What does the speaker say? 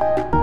Bye.